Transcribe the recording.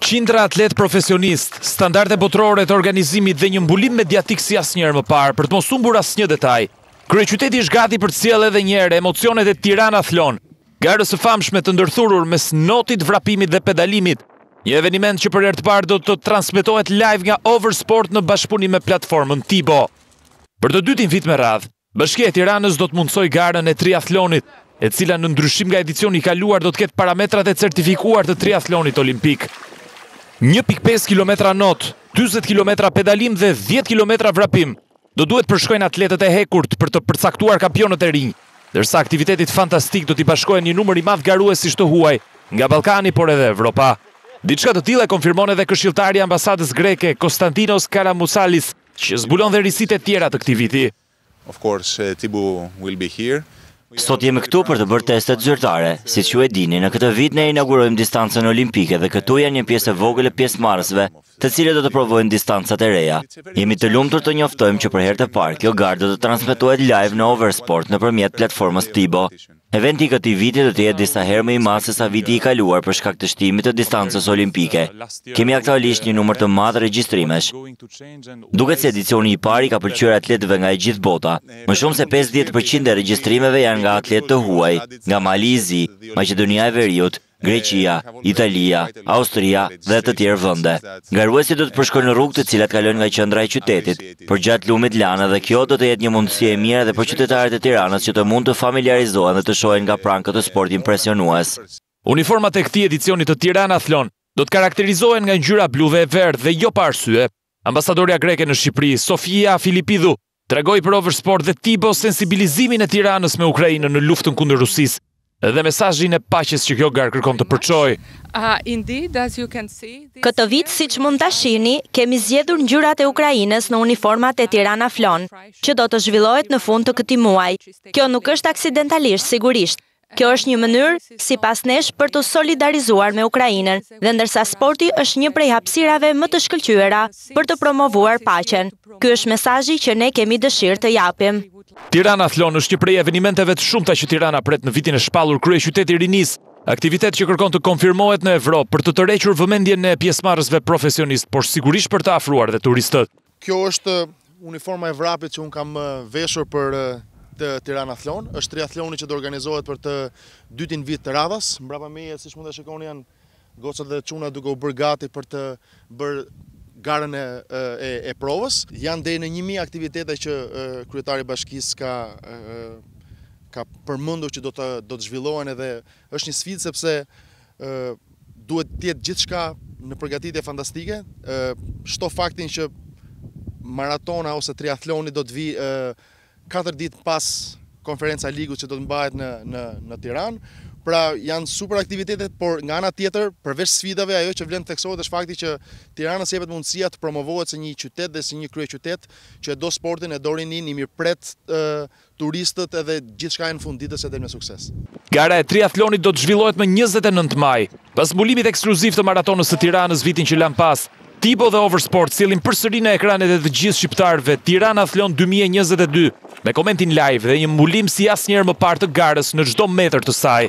Qindra atletë profesionistë, standarde botërore të organizimit dhe një mbulim mediatik si asnjëherë më parë, për të mos humbur asnjë detaj. Kryeqyteti është gati për të sjellë edhe njëherë, emocionet e Tiranathlon, garës së famshme të ndërthurur mes notit, vrapimit dhe pedalimit, një eveniment që për herë të parë do të transmetohet live nga Oversport në bashkëpunim me platformën Tibo. Për të dytin vit me radhë, Bashkia e Tiranës do të mundësojë garën e triathlonit, e cila në ndryshim nga edicioni i kaluar do të ketë parametrat e certifikuar të triathlonit olimpik. Një pikë pesë kilometra not, dyzet kilometra pedalim dhe dhjetë kilometra vrapim do duhet të përshkojnë atletët e hekurt për të përcaktuar kampionët e rinj, ndërsa aktivitetit fantastik do t'i bashkohen një numër i madh garuesish të huaj nga Ballkani por edhe Evropa. Diçka të tillë e konfirmon edhe këshilltari i ambasadës greke Konstantinos Karamusalis, Që zbulon dhe risitë e tjera të këtij viti. Sot jemi këtu për të bërë testet zyrtare. Siç ju e dini, në këtë vit ne inaugurojmë distancën olimpike dhe këtu janë një pjesë e vogël e pjesëmarrësve, të cilët do të provojnë distancat e reja. Jemi të lumtur të njoftojmë që për herë të parë kjo garë do të transmetohet live në Oversport nëpërmjet platformës Tibo. Eventi i këtij viti do të jetë disa herë më i madh sesa viti i kaluar për shkak të shtimit të distancës olimpike. Kemi aktualisht një numër të madh regjistrimesh. Duket se edicioni i parë i ka pëlqyer atletëve nga e gjithë bota. Më shumë se pesëdhjetë për qind e regjistrimeve janë nga atletë të huaj, nga Mali i Zi, Maqedonia e Veriut, Greqia, Italia, Austria dhe të tjerë vende. Garuesit do të përshkojnë në rrugë të cilat kalojnë nga qendra e qytetit, përgjatë lumit Lana dhe kjo do të jetë një mundësi e mirë edhe për qytetarët e Tiranës që të mund të familjarizohen dhe të shohin nga pranë këtë sport impresionues. Uniformat e këtij edicionit të Tiranathlon do të karakterizohen nga ngjyra blu dhe e verdhë dhe jo pa arsye. Ambasadorja greke në Shqipëri, Sofia Filipidhu, Tregoi për Oversport dhe Tibo sensibilizimin e Tiranës me Ukrainën në luftën kundër Rusisë dhe mesazhin e paqes që kjo garë kërkon të përçojë. Këtë vit, siç mund ta shihni, kemi zgjedhur ngjyrat e Ukrainës në uniformat e Tiranathlon, që do të zhvillohet në fund të këtij muaji. Kjo nuk është aksidentalisht, sigurisht. Kjo është një mënyrë, sipas nesh, për t'u solidarizuar me Ukrainën dhe ndërsa sporti është një prej hapësirave më të shkëlqyera për të promovuar paqen, ky është mesazhi që ne kemi dëshirë të japim. Tiranathlon është një prej evenimenteve të shumta që Tirana pret në vitin e shpallur kryeqytet i rinisë, aktivitet që kërkon të konfirmohet në Evropë për të tërhequr vëmendjen e pjesëmarrësve profesionistë, por sigurisht për të afruar dhe turistët. Kjo është uniforma e vrapit që unë kam veshur për të Tiranathlon. Është triathloni që do organizohet për të dytin vit radhazi. Mbrapa meje, siç mund të shikoni, janë gocat dhe çunat duke u bërë gati për të bërë garën e, e, e provës. Janë deri në 1000 aktivitete që kryetari i bashkisë ka ka përmendur që do të do të zhvillohen edhe Është një sfidë sepse duhet të jetë gjithçka në përgatitje fantastike. Shto faktin që maratona ose triathloni do të vi 4 ditë pas Conference League-ut që do të mbahet në, në, në Tiran. Pra janë super aktivitete, por nga ana tjetër, përveç sfidave, ajo që vlen të theksohet është fakti që Tiranës i jepet mundësia të promovohet si një qytet dhe si një kryeqytet që e do sportin, e do rininë, i mirëpret turistët edhe gjithçka e në fund të ditës edhe del me sukses. Gara e triathlonit do të zhvillohet më njëzet e nëntë maj. Pas mbulimit ekskluziv të Maratonës së Tiranës vitin që lamë pas, Tibo dhe Oversport sjellin përsëri në ekranet e të gjithë shqiptarëve Tiranathlon dy mijë e njëzet e dy, me komentin live dhe një mbulim si asnjëherë më parë të garës në çdo metër të saj.